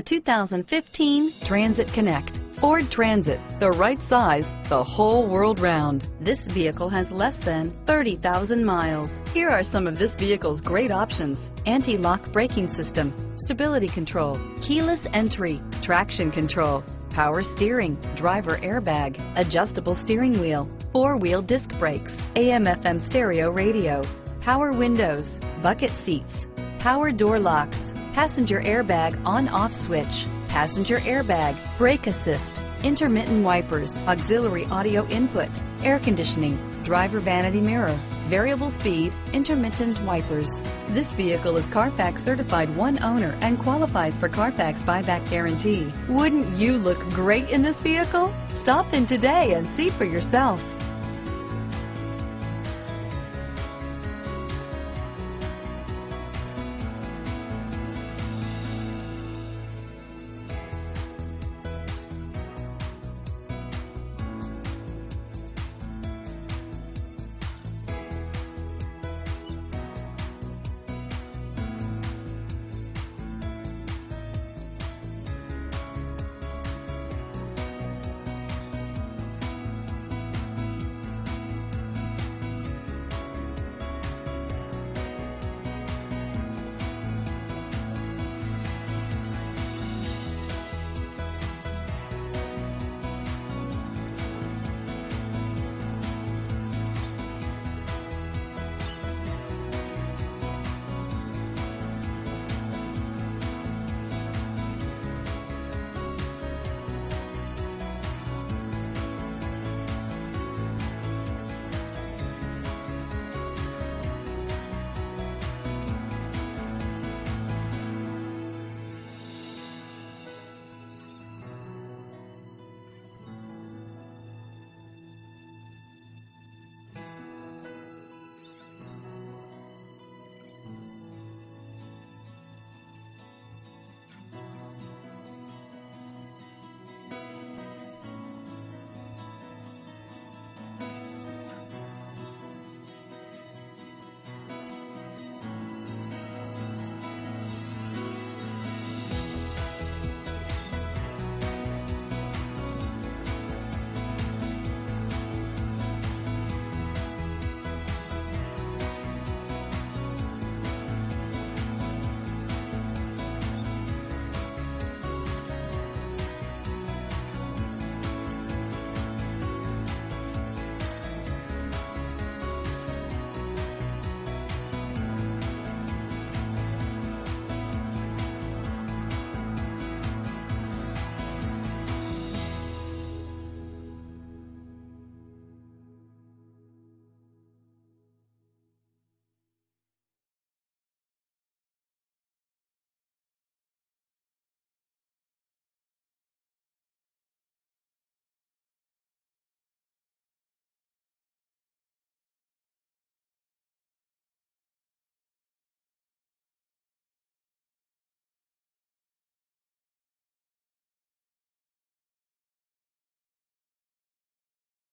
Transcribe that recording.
The 2015 Transit Connect. Ford Transit, the right size, the whole world round. This vehicle has less than 30,000 miles. Here are some of this vehicle's great options. Anti-lock braking system, stability control, keyless entry, traction control, power steering, driver airbag, adjustable steering wheel, four-wheel disc brakes, AM FM stereo radio, power windows, bucket seats, power door locks, passenger airbag on-off switch, passenger airbag, brake assist, intermittent wipers, auxiliary audio input, air conditioning, driver vanity mirror, variable speed, intermittent wipers. This vehicle is Carfax certified one owner and qualifies for Carfax buyback guarantee. Wouldn't you look great in this vehicle? Stop in today and see for yourself.